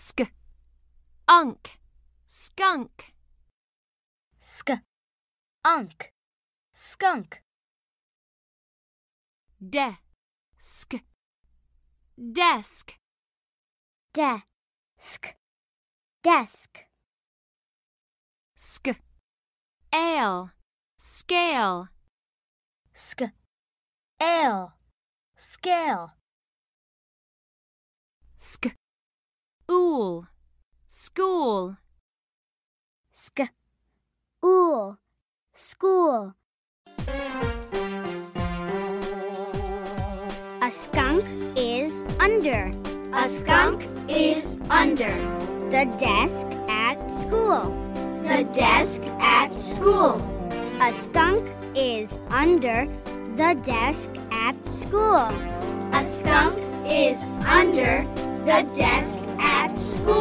sk, unk, skunk, sk, unk, skunk, de, sk, desk, desk, desk, sk, ale, scale, sk, ale, scale, sk, ool, school, sk, ool, school. A skunk is under A skunk is under the desk at school. the desk at school. A skunk is under the desk at school. A skunk is under the desk School.